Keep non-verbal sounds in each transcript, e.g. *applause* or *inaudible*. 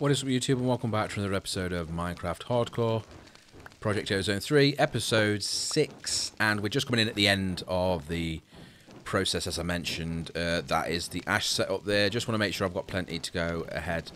What is up YouTube and welcome back to another episode of Minecraft Hardcore Project Ozone 3 episode 6 and we're just coming in at the end of the process as I mentioned. Uh, that is the ash setup there. Just want to make sure I've got plenty to go ahead.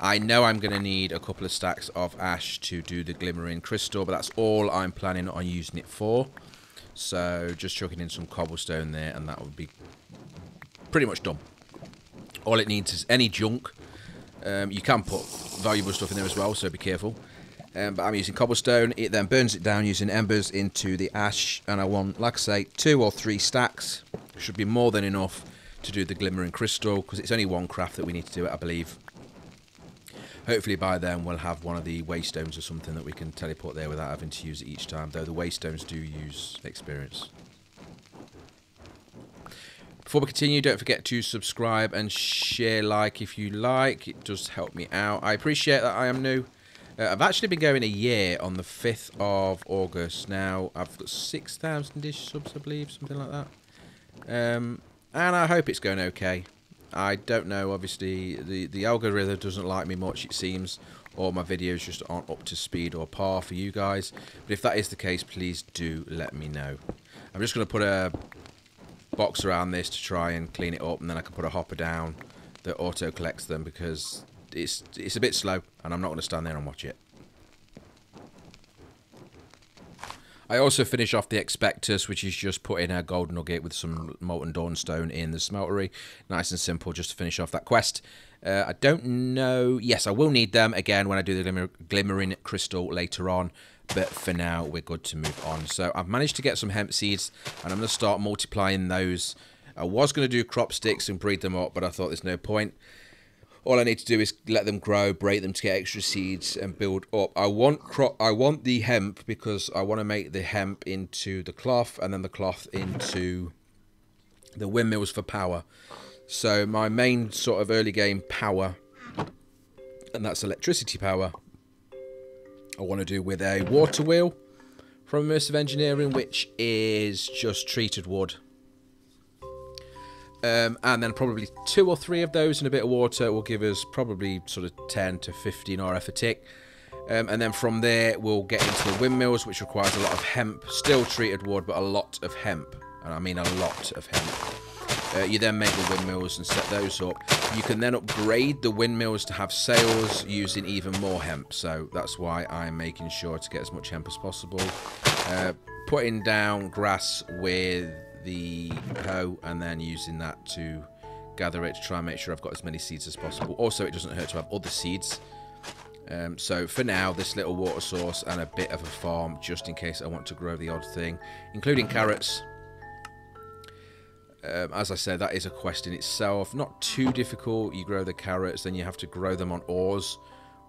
I know I'm going to need a couple of stacks of ash to do the glimmering crystal but that's all I'm planning on using it for. So just chucking in some cobblestone there and that would be pretty much done. All it needs is any junk um, you can put valuable stuff in there as well, so be careful. Um, but I'm using cobblestone. It then burns it down using embers into the ash. And I want, like I say, two or three stacks. Should be more than enough to do the glimmering crystal, because it's only one craft that we need to do it, I believe. Hopefully by then we'll have one of the waystones or something that we can teleport there without having to use it each time, though the waystones do use experience. Before we continue, don't forget to subscribe and share like if you like. It does help me out. I appreciate that I am new. Uh, I've actually been going a year on the 5th of August. Now, I've got 6,000-ish subs, I believe, something like that. Um, and I hope it's going okay. I don't know, obviously, the, the algorithm doesn't like me much, it seems, or my videos just aren't up to speed or par for you guys. But if that is the case, please do let me know. I'm just going to put a box around this to try and clean it up and then I can put a hopper down that auto collects them because it's it's a bit slow and I'm not going to stand there and watch it. I also finish off the Expectus, which is just putting a gold nugget with some molten dawnstone in the smeltery. Nice and simple, just to finish off that quest. Uh, I don't know. Yes, I will need them again when I do the glimmer glimmering crystal later on. But for now, we're good to move on. So I've managed to get some hemp seeds, and I'm going to start multiplying those. I was going to do crop sticks and breed them up, but I thought there's no point. All I need to do is let them grow, break them to get extra seeds, and build up. I want crop. I want the hemp because I want to make the hemp into the cloth, and then the cloth into the windmills for power. So my main sort of early game power, and that's electricity power, I want to do with a water wheel from Immersive Engineering, which is just treated wood. Um, and then probably two or three of those and a bit of water will give us probably sort of 10 to 15 RF a tick. Um, and then from there, we'll get into the windmills, which requires a lot of hemp. Still treated wood, but a lot of hemp. And I mean a lot of hemp. Uh, you then make the windmills and set those up. You can then upgrade the windmills to have sails using even more hemp. So that's why I'm making sure to get as much hemp as possible. Uh, putting down grass with the hoe and then using that to gather it to try and make sure I've got as many seeds as possible. Also, it doesn't hurt to have other seeds. Um, so for now, this little water source and a bit of a farm just in case I want to grow the odd thing, including carrots. Um, as I said, that is a quest in itself. Not too difficult. You grow the carrots, then you have to grow them on ores,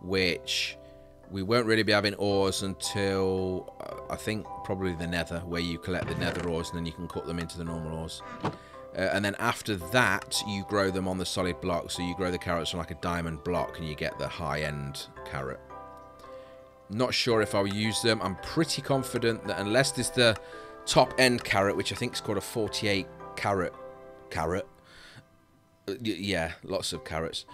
which we won't really be having ores until uh, I think probably the nether, where you collect the nether ores and then you can cut them into the normal ores. Uh, and then after that, you grow them on the solid block. So you grow the carrots on like a diamond block and you get the high-end carrot. Not sure if I'll use them. I'm pretty confident that unless there's the top-end carrot, which I think is called a 48 carrot, carrot. Yeah, lots of carrots.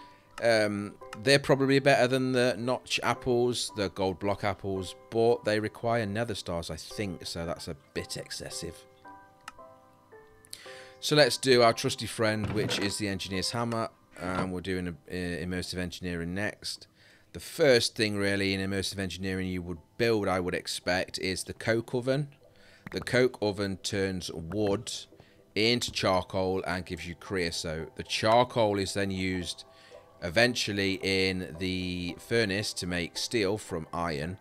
Um, they're probably better than the notch apples, the gold block apples, but they require nether stars, I think, so that's a bit excessive. So let's do our trusty friend, which is the engineer's hammer, and we're doing a, immersive engineering next. The first thing really in immersive engineering you would build, I would expect, is the coke oven. The coke oven turns wood into charcoal and gives you creosote. The charcoal is then used eventually in the furnace to make steel from iron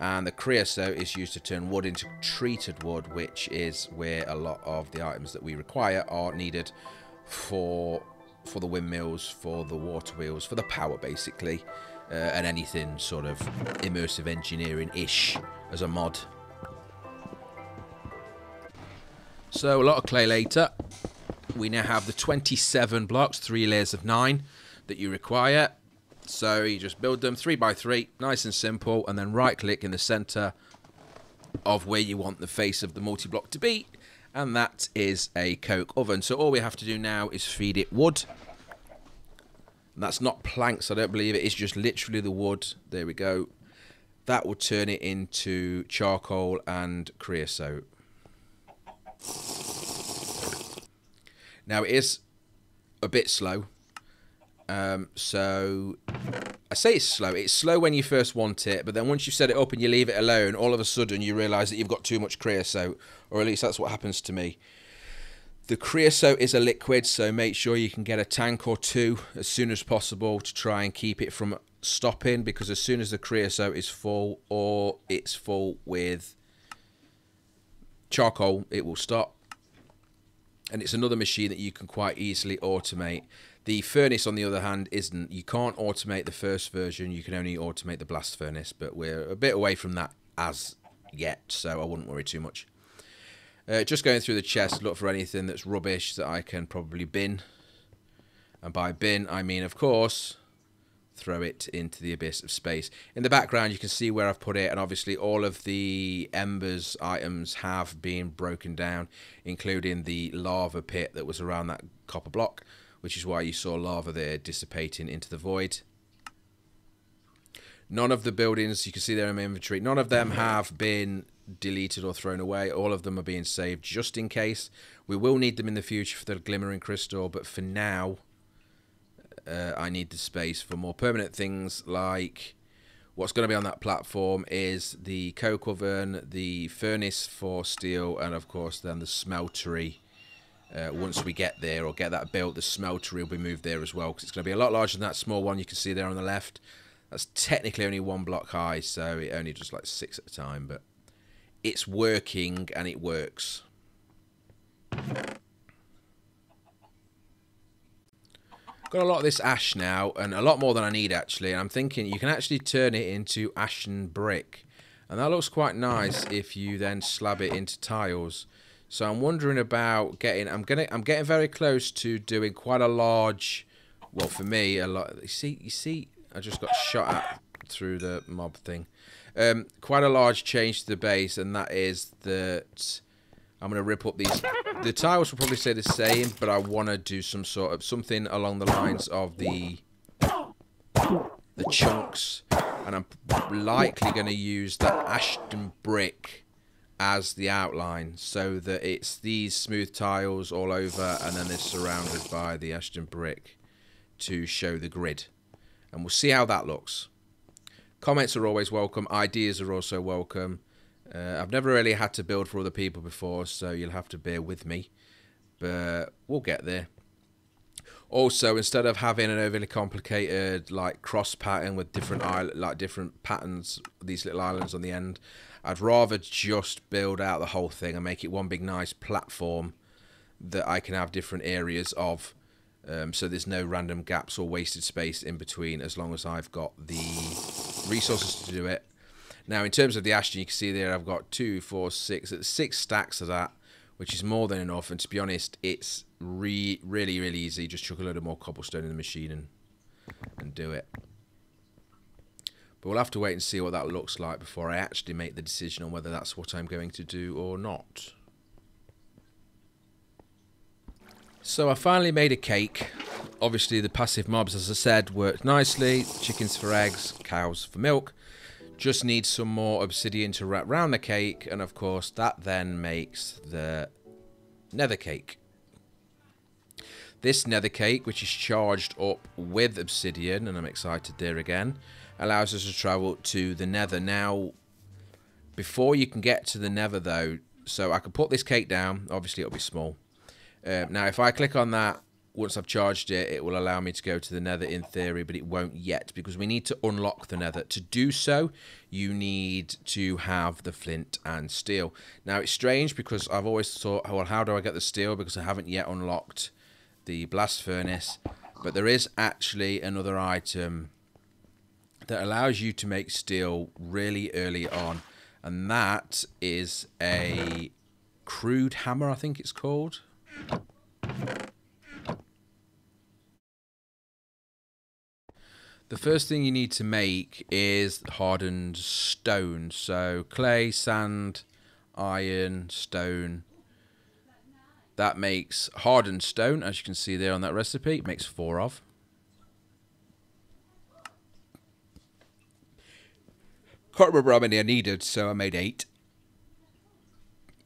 and the creosote is used to turn wood into treated wood which is where a lot of the items that we require are needed for for the windmills for the water wheels for the power basically uh, and anything sort of immersive engineering ish as a mod So a lot of clay later. We now have the 27 blocks, three layers of nine that you require. So you just build them three by three, nice and simple, and then right click in the center of where you want the face of the multi-block to be. And that is a coke oven. So all we have to do now is feed it wood. And that's not planks, I don't believe it. It's just literally the wood. There we go. That will turn it into charcoal and creosote. Now it is a bit slow. Um, so I say it's slow. It's slow when you first want it, but then once you set it up and you leave it alone, all of a sudden you realise that you've got too much creosote, or at least that's what happens to me. The creosote is a liquid, so make sure you can get a tank or two as soon as possible to try and keep it from stopping because as soon as the creosote is full or it's full with charcoal, it will stop. And it's another machine that you can quite easily automate. The furnace, on the other hand, isn't. You can't automate the first version. You can only automate the blast furnace, but we're a bit away from that as yet, so I wouldn't worry too much. Uh, just going through the chest, look for anything that's rubbish that I can probably bin. And by bin, I mean, of course, throw it into the abyss of space. In the background, you can see where I've put it, and obviously all of the embers items have been broken down, including the lava pit that was around that copper block, which is why you saw lava there dissipating into the void. None of the buildings, you can see there in my inventory, none of them have been deleted or thrown away. All of them are being saved just in case. We will need them in the future for the glimmering crystal, but for now, uh, I need the space for more permanent things like what's going to be on that platform is the coke oven, the furnace for steel, and of course then the smeltery. Uh, once we get there or get that built, the smeltery will be moved there as well because it's going to be a lot larger than that small one you can see there on the left. That's technically only one block high, so it only just like six at a time, but it's working and it works. Got a lot of this ash now, and a lot more than I need actually. And I'm thinking you can actually turn it into ashen brick, and that looks quite nice if you then slab it into tiles. So I'm wondering about getting. I'm gonna. I'm getting very close to doing quite a large. Well, for me, a lot. You see. You see. I just got shot at through the mob thing. Um, quite a large change to the base, and that is that I'm going to rip up these. The tiles will probably stay the same, but I want to do some sort of something along the lines of the the chunks, and I'm likely going to use that ashen brick as the outline, so that it's these smooth tiles all over, and then they're surrounded by the ashen brick to show the grid, and we'll see how that looks. Comments are always welcome. Ideas are also welcome. Uh, I've never really had to build for other people before, so you'll have to bear with me. But we'll get there. Also, instead of having an overly complicated like cross pattern with different like different patterns, these little islands on the end, I'd rather just build out the whole thing and make it one big nice platform that I can have different areas of um, so there's no random gaps or wasted space in between as long as I've got the resources to do it. Now, in terms of the ashen, you can see there I've got two, four, six, uh, six stacks of that, which is more than enough. And to be honest, it's re really, really easy. Just chuck a of more cobblestone in the machine and, and do it. But we'll have to wait and see what that looks like before I actually make the decision on whether that's what I'm going to do or not. So I finally made a cake. Obviously the passive mobs, as I said, worked nicely. Chickens for eggs, cows for milk. Just need some more obsidian to wrap around the cake. And of course that then makes the nether cake. This nether cake, which is charged up with obsidian, and I'm excited there again, allows us to travel to the nether. Now, before you can get to the nether though, so I can put this cake down. Obviously it'll be small. Um, now, if I click on that, once I've charged it, it will allow me to go to the nether in theory, but it won't yet because we need to unlock the nether. To do so, you need to have the flint and steel. Now, it's strange because I've always thought, oh, well, how do I get the steel? Because I haven't yet unlocked the blast furnace. But there is actually another item that allows you to make steel really early on. And that is a crude hammer, I think it's called. The first thing you need to make is hardened stone. So clay, sand, iron, stone. That makes hardened stone, as you can see there on that recipe. It makes four of. Can't remember how many I needed, so I made eight.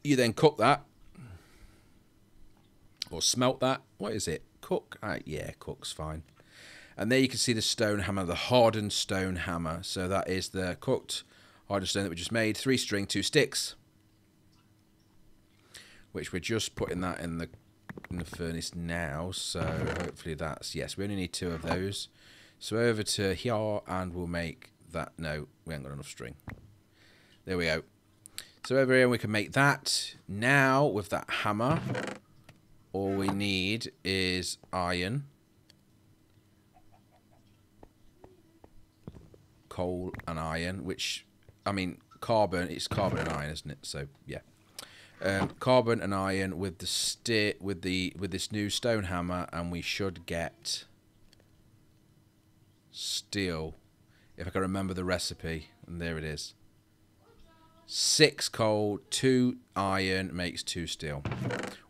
You then cook that. Or smelt that. What is it? Cook? Uh, yeah, cook's fine. And there you can see the stone hammer, the hardened stone hammer. So that is the cooked hardened stone that we just made. Three string, two sticks. Which we're just putting that in the in the furnace now. So hopefully that's... Yes, we only need two of those. So over to here and we'll make that. No, we ain't got enough string. There we go. So over here we can make that. Now with that hammer, all we need is iron. Coal and iron, which, I mean, carbon, it's carbon and iron, isn't it? So, yeah. Um, carbon and iron with the sti with the with this new stone hammer, and we should get steel. If I can remember the recipe, and there it is. Six coal, two iron makes two steel.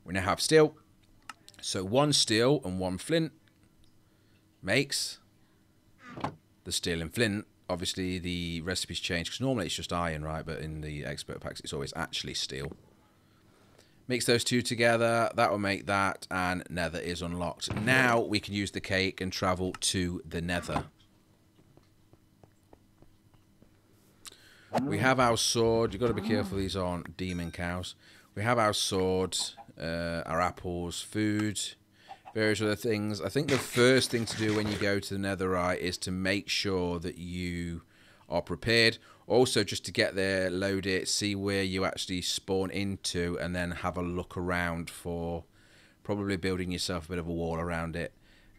We now have steel. So one steel and one flint makes the steel and flint. Obviously, the recipe's change because normally it's just iron, right? But in the expert packs, it's always actually steel. Mix those two together. That will make that, and nether is unlocked. Now we can use the cake and travel to the nether. We have our sword. You've got to be careful these aren't demon cows. We have our sword, uh, our apples, food, various other things. I think the first thing to do when you go to the netherite is to make sure that you are prepared. Also, just to get there, load it, see where you actually spawn into, and then have a look around for probably building yourself a bit of a wall around it.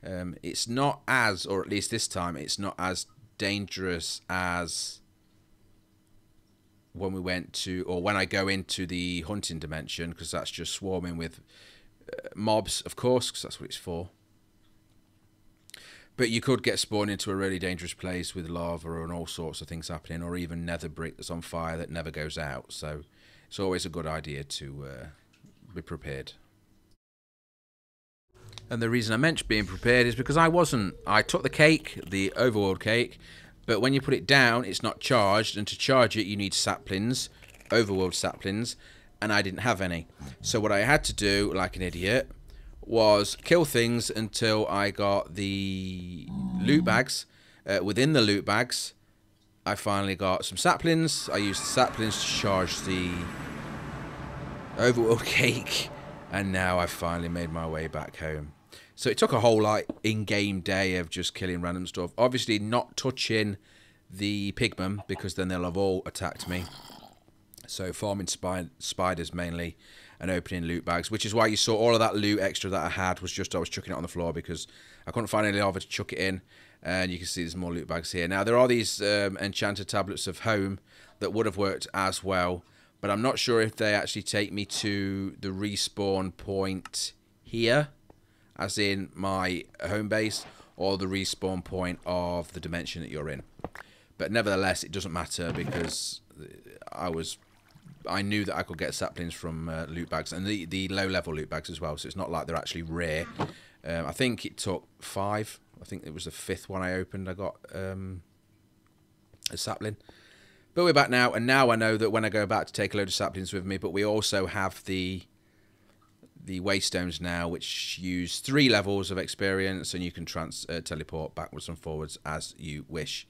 Um, it's not as, or at least this time, it's not as dangerous as when we went to, or when I go into the hunting dimension, because that's just swarming with mobs, of course, because that's what it's for. But you could get spawned into a really dangerous place with lava and all sorts of things happening, or even nether brick that's on fire that never goes out. So it's always a good idea to uh, be prepared. And the reason I mentioned being prepared is because I wasn't. I took the cake, the overworld cake, but when you put it down, it's not charged, and to charge it, you need saplings, overworld saplings, and I didn't have any. So what I had to do, like an idiot, was kill things until I got the loot bags. Uh, within the loot bags, I finally got some saplings. I used the saplings to charge the overworld *laughs* cake, and now I've finally made my way back home. So it took a whole like in-game day of just killing random stuff. Obviously not touching the pigmen because then they'll have all attacked me. So farming spy spiders mainly and opening loot bags, which is why you saw all of that loot extra that I had was just I was chucking it on the floor because I couldn't find any lava to chuck it in. And you can see there's more loot bags here. Now there are these um, enchanted tablets of home that would have worked as well, but I'm not sure if they actually take me to the respawn point here as in my home base, or the respawn point of the dimension that you're in. But nevertheless, it doesn't matter because I was, I knew that I could get saplings from uh, loot bags and the the low level loot bags as well. So it's not like they're actually rare. Um, I think it took five. I think it was the fifth one I opened. I got um, a sapling. But we're back now, and now I know that when I go back to take a load of saplings with me, but we also have the the waystones now, which use three levels of experience, and you can trans uh, teleport backwards and forwards as you wish.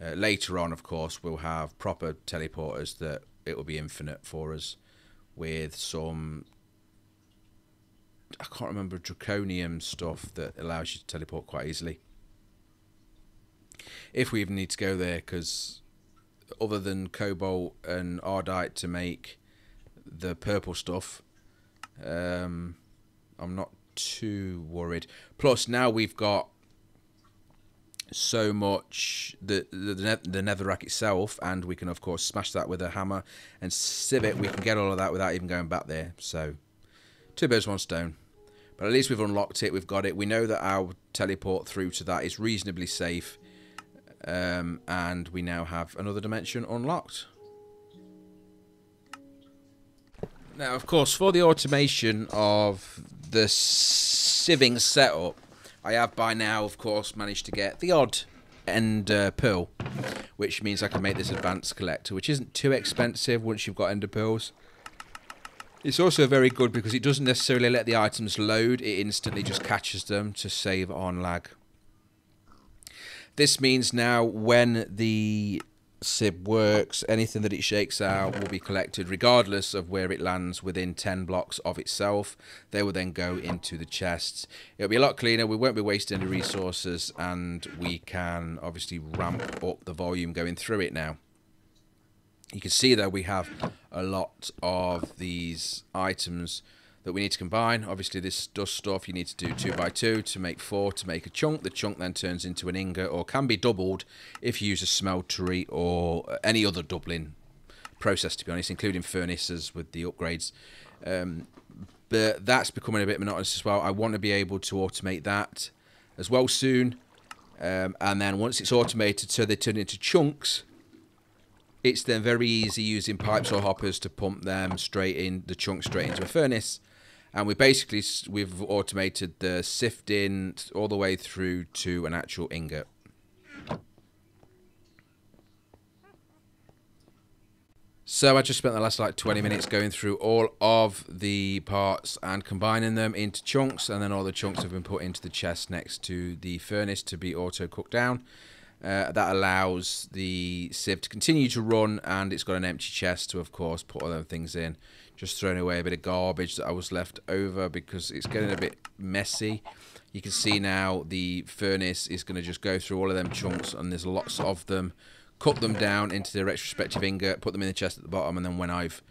Uh, later on, of course, we'll have proper teleporters that it will be infinite for us, with some I can't remember draconium stuff that allows you to teleport quite easily. If we even need to go there, because other than cobalt and ardite to make the purple stuff, um, I'm not too worried. Plus, now we've got so much the the, the netherrack itself, and we can of course smash that with a hammer and sieve it. We can get all of that without even going back there. So, two birds, one stone. But at least we've unlocked it. We've got it. We know that our teleport through to that is reasonably safe, um, and we now have another dimension unlocked. Now, of course, for the automation of the sieving setup, I have by now, of course, managed to get the odd end uh, pearl, which means I can make this advanced collector, which isn't too expensive once you've got ender pearls. It's also very good because it doesn't necessarily let the items load, it instantly just catches them to save on lag. This means now when the sieve works, anything that it shakes out will be collected regardless of where it lands within 10 blocks of itself. They will then go into the chests. It'll be a lot cleaner, we won't be wasting any resources, and we can obviously ramp up the volume going through it now. You can see that we have a lot of these items that we need to combine. Obviously, this dust stuff you need to do two by two to make four to make a chunk. The chunk then turns into an ingot or can be doubled if you use a smeltery or any other doubling process, to be honest, including furnaces with the upgrades. Um, but that's becoming a bit monotonous as well. I want to be able to automate that as well soon. Um, and then once it's automated so they turn into chunks, it's then very easy using pipes or hoppers to pump them straight in, the chunk straight into a furnace and we basically we've automated the sifting all the way through to an actual ingot. So I just spent the last like 20 minutes going through all of the parts and combining them into chunks and then all the chunks have been put into the chest next to the furnace to be auto cooked down. Uh, that allows the sieve to continue to run and it's got an empty chest to of course put all those things in just throwing away a bit of garbage that I was left over because it's getting a bit messy. You can see now the furnace is going to just go through all of them chunks and there's lots of them. Cut them down into their respective ingot put them in the chest at the bottom and then when I've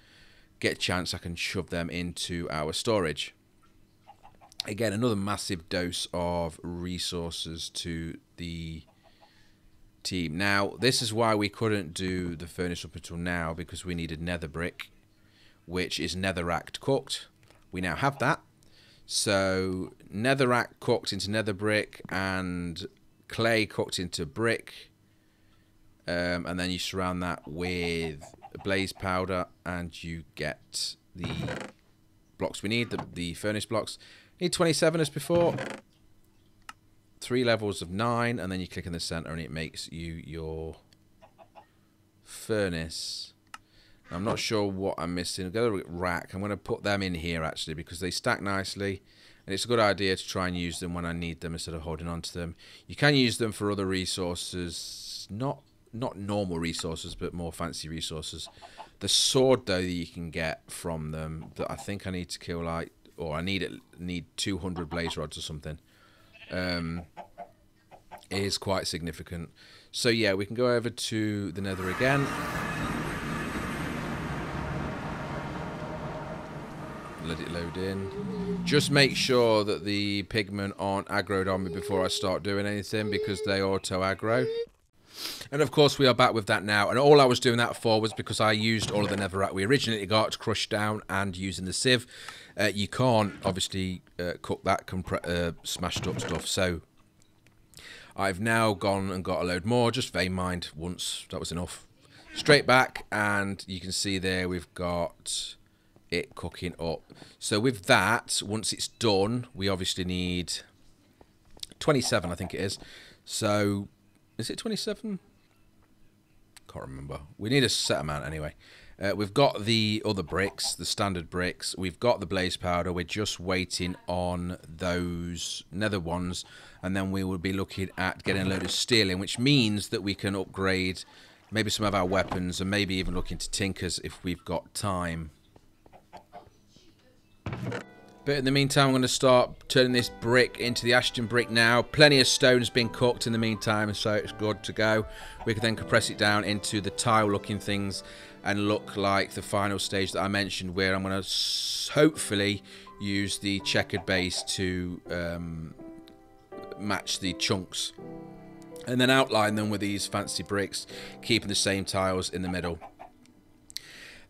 get a chance I can shove them into our storage. Again another massive dose of resources to the team. Now, this is why we couldn't do the furnace up until now, because we needed nether brick, which is netherracked cooked. We now have that. So, netherrack cooked into nether brick and clay cooked into brick. Um, and then you surround that with blaze powder and you get the blocks we need, the, the furnace blocks. Need 27 as before three levels of nine, and then you click in the center, and it makes you your furnace. I'm not sure what I'm missing. Go to rack. I'm going to put them in here actually because they stack nicely. And it's a good idea to try and use them when I need them instead of holding on to them. You can use them for other resources, not not normal resources, but more fancy resources. The sword though that you can get from them that I think I need to kill like, or I need it need 200 blaze rods or something um, is quite significant. So yeah, we can go over to the nether again. Let it load in. Just make sure that the pigmen aren't aggroed on me before I start doing anything because they auto aggro. And of course we are back with that now. And all I was doing that for was because I used all of the netherrack we originally got crushed down and using the sieve. Uh, you can't obviously uh, cook that uh, smashed up stuff. So I've now gone and got a load more. Just vein mined once. That was enough. Straight back and you can see there we've got it cooking up. So with that, once it's done, we obviously need 27, I think it is. So is it 27? Can't remember. We need a set amount anyway. Uh, we've got the other bricks, the standard bricks. We've got the blaze powder. We're just waiting on those nether ones. And then we will be looking at getting a load of steel in, which means that we can upgrade maybe some of our weapons and maybe even look into tinkers if we've got time. But in the meantime, I'm going to start turning this brick into the ashen brick now. Plenty of stone has been cooked in the meantime, so it's good to go. We can then compress it down into the tile-looking things and look like the final stage that I mentioned, where I'm going to hopefully use the checkered base to um, match the chunks. And then outline them with these fancy bricks, keeping the same tiles in the middle.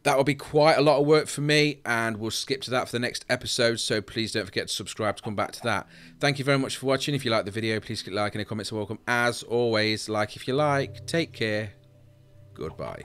That will be quite a lot of work for me, and we'll skip to that for the next episode, so please don't forget to subscribe to come back to that. Thank you very much for watching. If you like the video, please click like and the comments are welcome. As always, like if you like. Take care. Goodbye.